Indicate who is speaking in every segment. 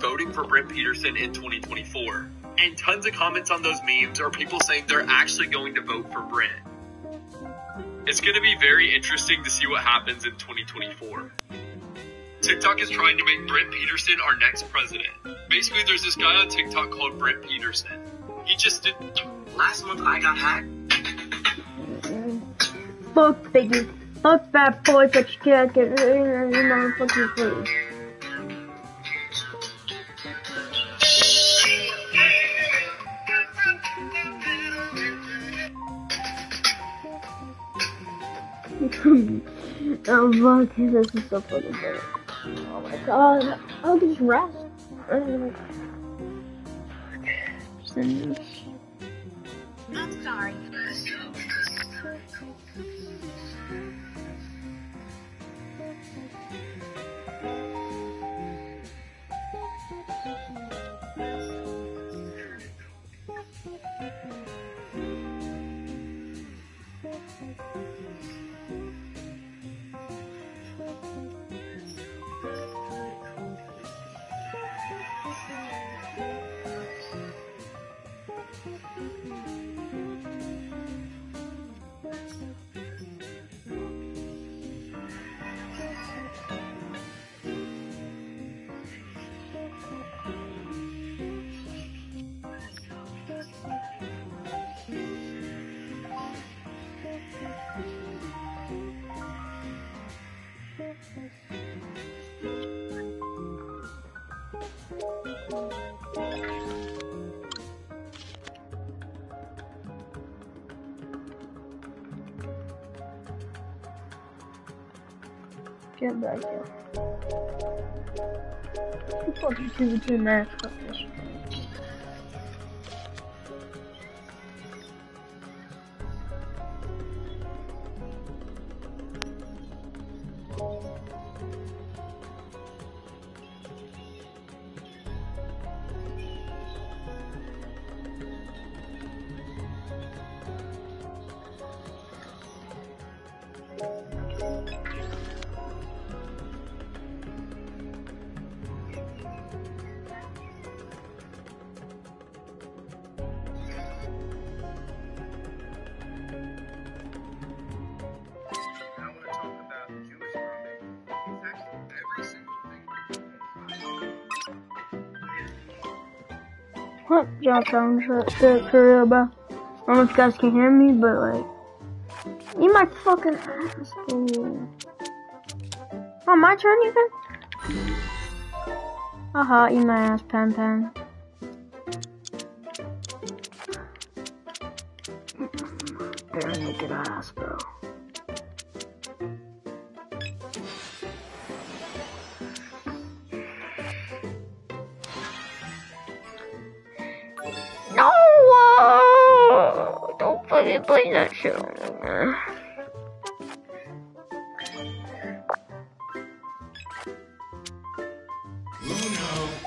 Speaker 1: voting for Brent Peterson in 2024. And tons of comments on those memes are people saying they're actually going to vote for Brent. It's going to be very interesting to see what happens in 2024. TikTok is trying to make Brent Peterson our next president. Basically, there's this guy on TikTok called Brent Peterson. He just did. Last month, I got hacked.
Speaker 2: Fuck Biggie. Fuck that boy, but you can't get motherfucking please. oh fuck, this is so good. Oh my god, I'll just rest. Send Get back here. Fucking two v two match. Fuck What sounds shit for real, bro? I don't know if you guys can hear me, but like, eat my fucking ass, dude. Oh, my turn even? Haha, eat my ass, Pan Pan. Bare naked ass, bro.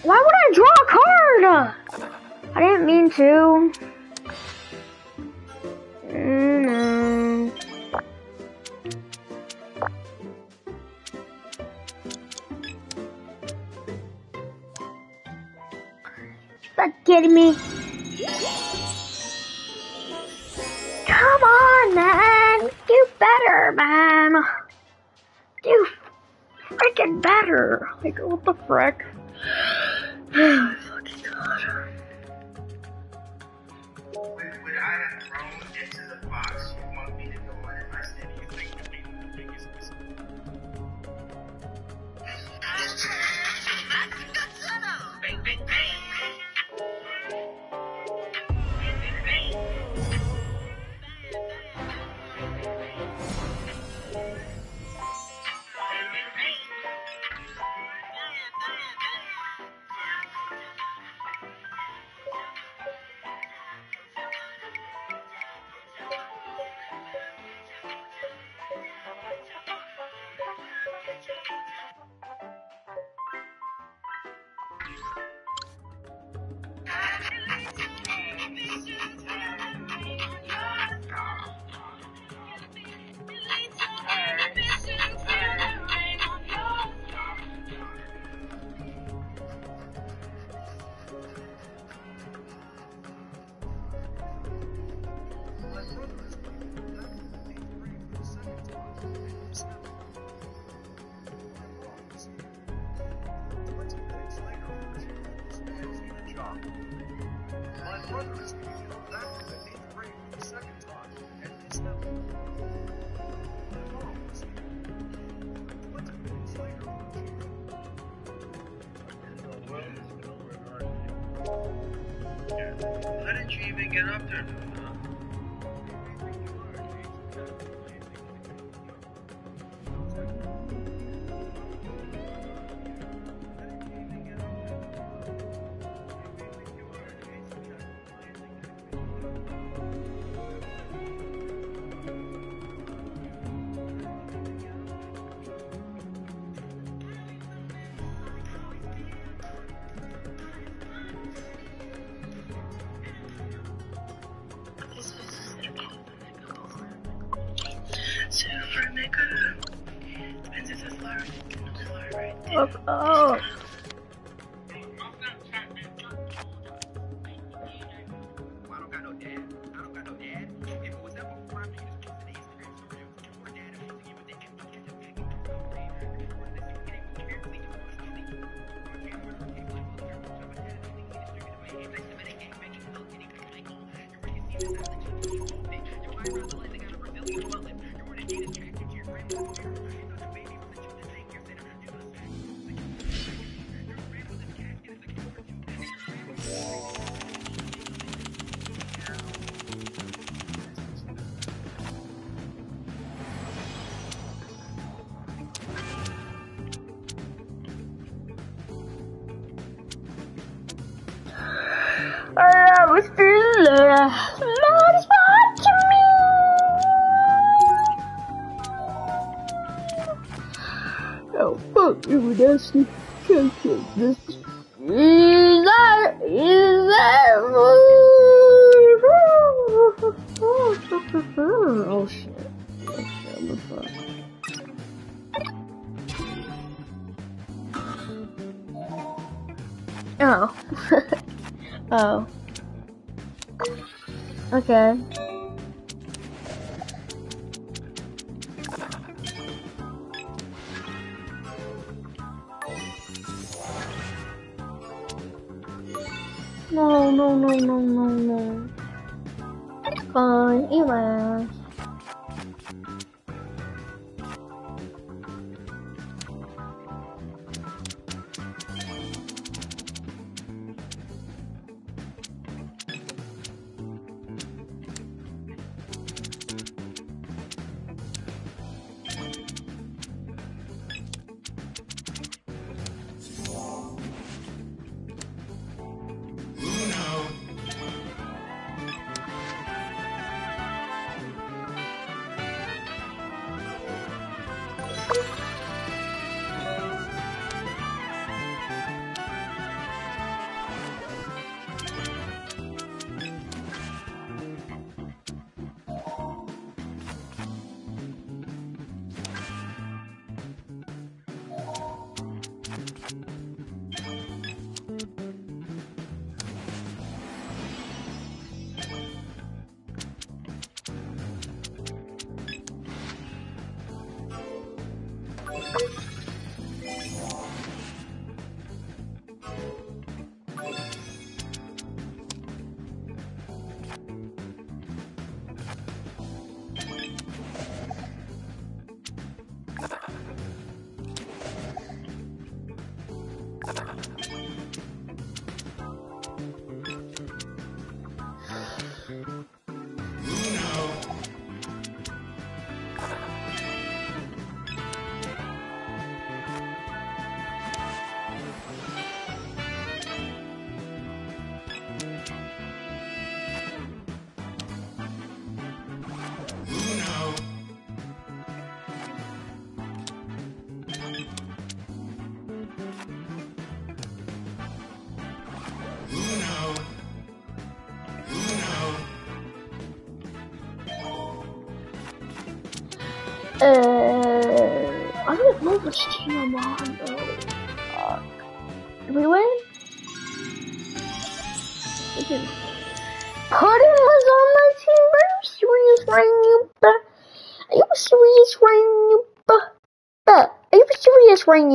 Speaker 2: Why would I draw a card? I didn't mean to. No. Stop kidding me. Like, what the frick?
Speaker 3: How did you even get up there? 我操 oh shit. Oh shit, what the
Speaker 2: fuck? Oh. oh. Okay. you What was team on though? Fuck. Did we win? Was on my team. Are you serious right? Are you serious right? Are you serious right?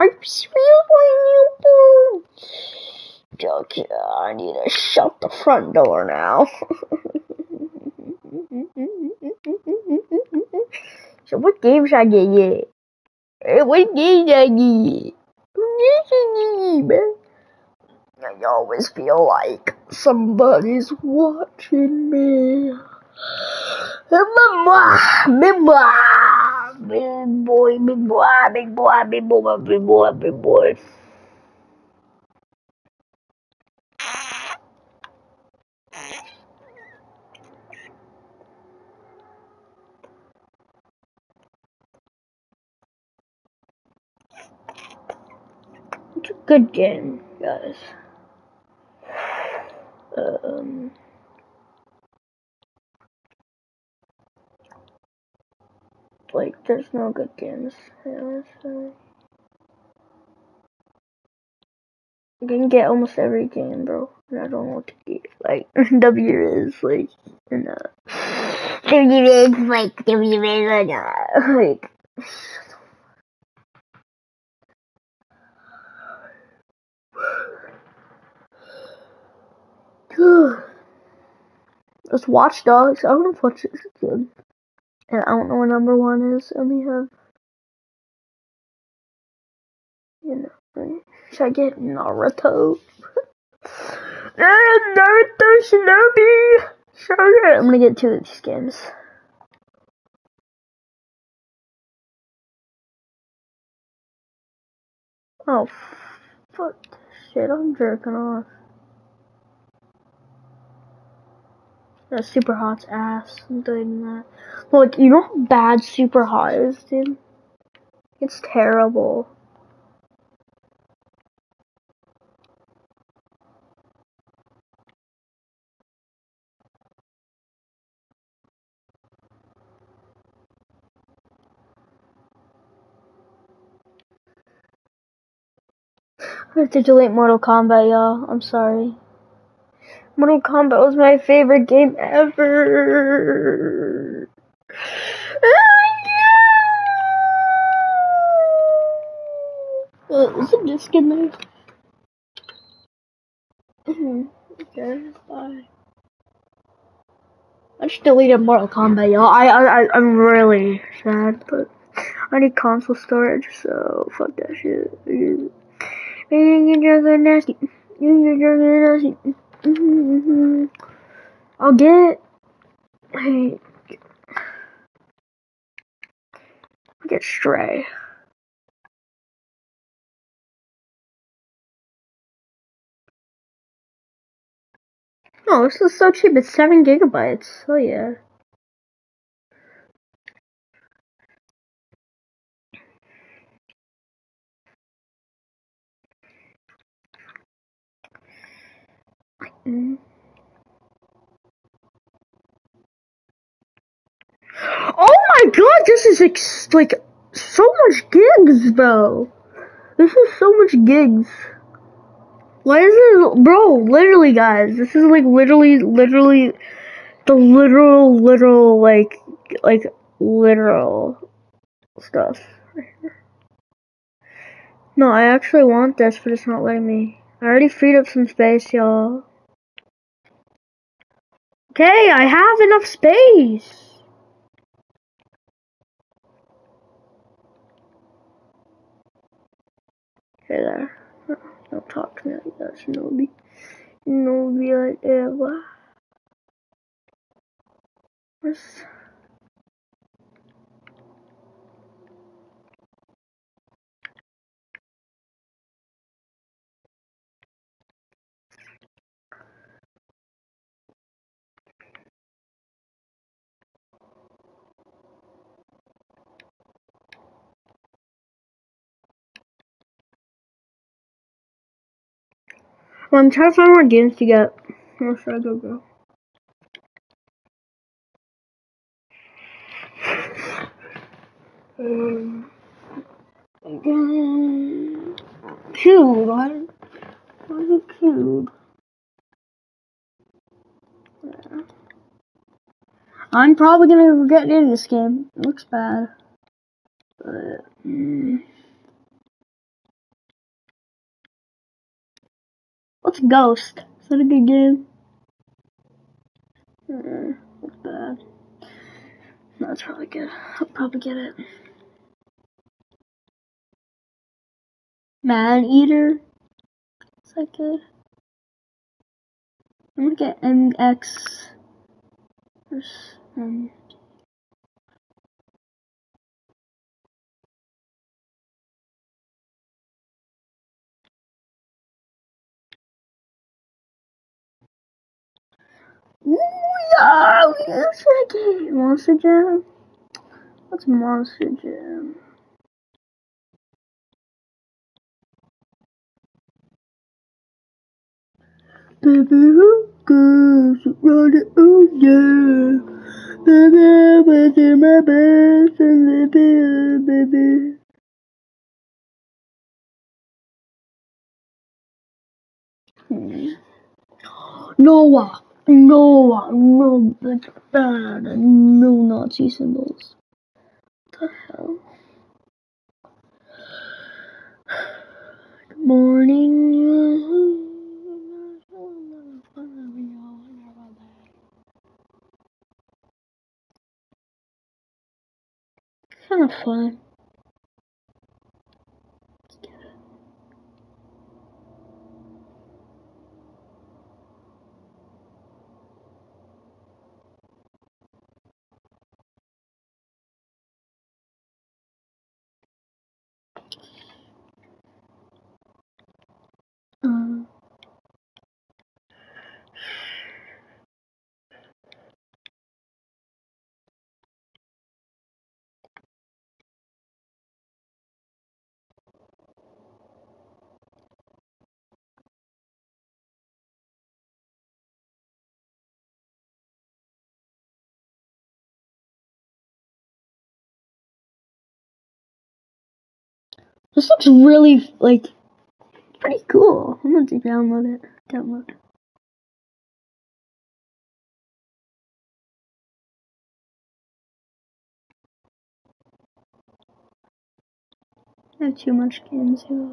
Speaker 2: Are you serious right now? Okay, I need to shut the front door now. So what game should I get yet? Hey, what games I get? I always feel like somebody's watching me. Big boy, Big boy, big boy, big boy, big boy, big boy, big boy. Good game, guys. Um, like, there's no good games. Yeah, so. You can get almost every game, bro. And I don't know what to get. Like, W is, like, and, uh, W is, like, W is, uh, like, It's Watch Dogs. I don't know if Watch is good. And I don't know what number one is. I only have. You know, right? Should I get Naruto? Naruto Shinobi! Sure, I'm gonna get two of these games. Oh, fuck. Shit, I'm jerking off. That super hot's ass. Doing that. Look, you know how bad super hot is, dude? It's terrible. I have to delete Mortal Kombat, y'all. I'm sorry. Mortal Kombat was my favorite game ever. Uh, is a disc in there? Okay, bye. I just deleted Mortal Kombat, y'all. I, I, I'm really sad, but I need console storage, so fuck that shit. You guys are nasty. You guys are nasty. Mm-hmm. I'll get. Hey. I'll get Stray. Oh, this is so cheap. It's 7 gigabytes. Oh, yeah. Mm. Oh my god, this is ex- like so much gigs, bro. This is so much gigs. Why is it, bro? Literally, guys, this is like literally, literally, the literal, literal, like, like literal stuff. No, I actually want this, but it's not letting me. I already freed up some space, y'all. Okay, I have enough space. Okay, there. Don't talk to me like that, Shinobi. Shinobi like ever. Where's... Well, I'm trying to find more games to get. Where should I go, go? Um. Cube. Why, why it cube? Yeah. I'm probably gonna regret getting this game. It looks bad. But, mm. What's Ghost? Is that a good game? Uh, that's bad. No, it's probably good. I'll probably get it. Man Eater? Is that good? I'm gonna get MX. There's, um, Yeah, Monster Jam. Monster Jam? What's Monster Jam? Baby, who goes running? Oh yeah. Baby, I was in my best and baby, baby. Noah, Noah, no, like, bad, no Nazi symbols. What the hell? Good morning. Kind of fun. This looks really like pretty cool. I'm going to download it. Download. I have too much games here.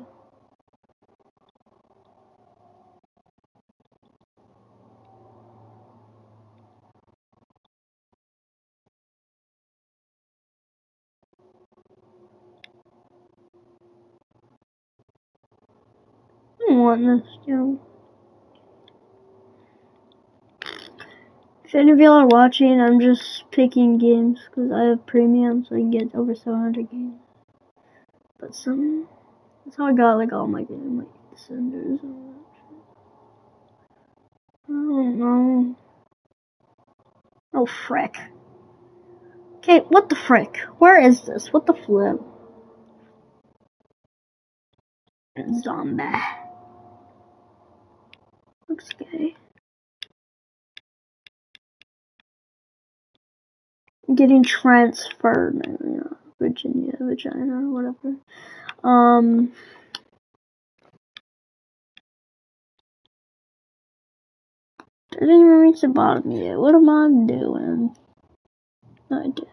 Speaker 2: Want this, Joe. If any of y'all are watching, I'm just picking games because I have premium, so I can get over 700 games. But some, that's how I got like all my games, like Descenders and. I don't know. Oh frick. Okay, what the frick? Where is this? What the flip? Zombie. Looks gay. Getting transferred, you know, Virginia, vagina, or whatever. Um. Didn't even reach the bottom yet. What am I doing? No idea.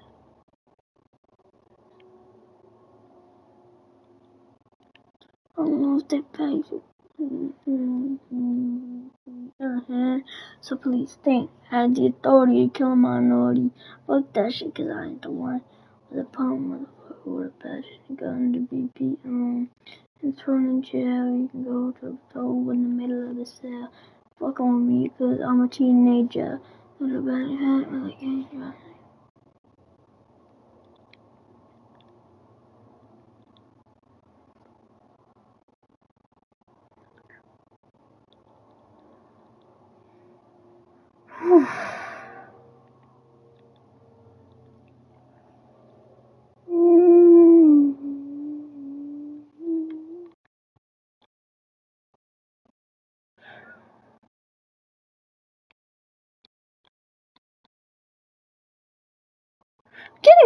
Speaker 2: I don't know if for uh-huh. Mm-hmm. So please think I had the authority to kill a minority. Fuck that shit, cause I ain't the one with a palm motherfucker with a passion gun to be beaten on and thrown in jail. You can go to the toe in the middle of the cell. Fuck on me, cause I'm a teenager. A bad hat, with a Getting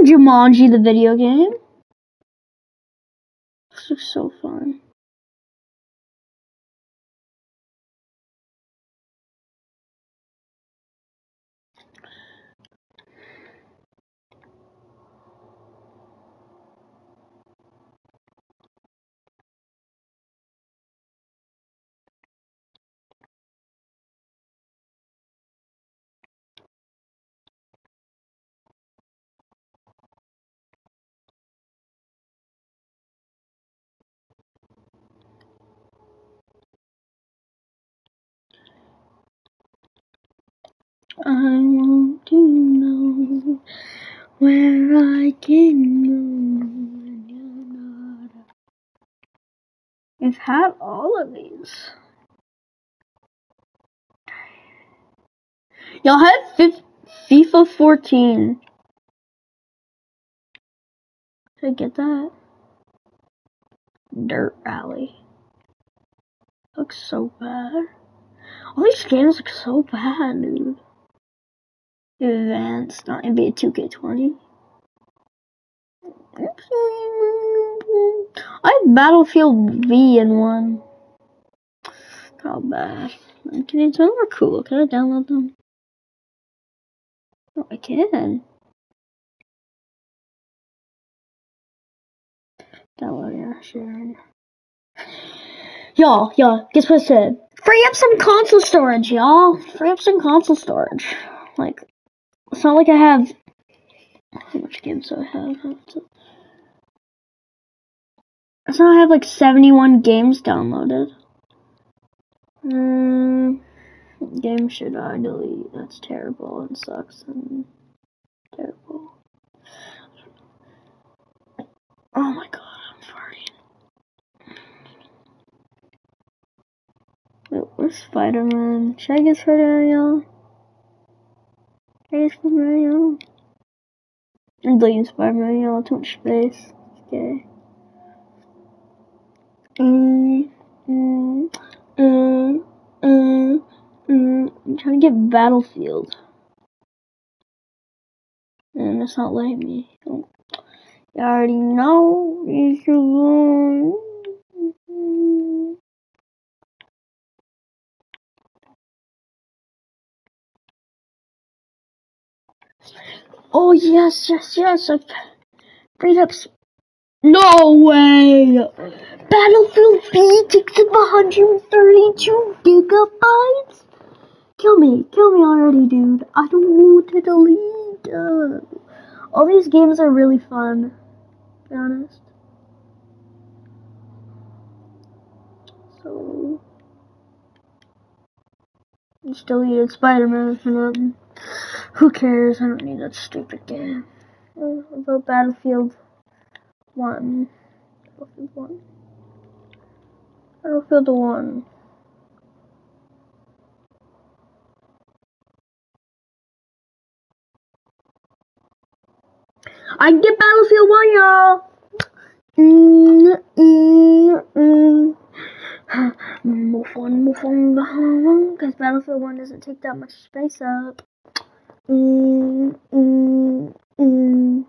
Speaker 2: Jumanji the video game. This looks so fun. I want to know where I can go when you're not. I've had all of these. Y'all had fif- FIFA 14. Did I get that? Dirt Rally. Looks so bad. All these games look so bad, dude. Advanced, not NBA 2K20. I have Battlefield V in one. How bad. Can you tell them are cool? Can I download them? Oh, I can. Download sharing. Y'all, y'all, guess what I said? Free up some console storage, y'all. Free up some console storage. Like, it's not like I have. How much games do I have? It's not I have like 71 games downloaded. Um, game should I delete? That's terrible and sucks and terrible. Oh my god, I'm farting. Wait, where's Spider Man? Should I get Spider Man, y'all? Should I y'all? I'm deleting Spider Man, y'all. Too much space. Okay. Mm, mm, mm. I'm trying to get Battlefield. And it's not letting me. Oh. You already know. It's your Oh yes, yes, yes. I've freed up. No way! Battlefield V takes up 132 gigabytes. Kill me, kill me already, dude. I don't want to delete. Uh, all these games are really fun. To be honest. So. Just deleted Spider-Man. Who cares? I don't need that stupid game. Uh, about Battlefield 1. Battlefield 1. Battlefield 1. I get Battlefield 1, y'all! Mm, mm, mm. Move on, move on, because Battlefield 1 doesn't take that much space up. Mm, mm, mm.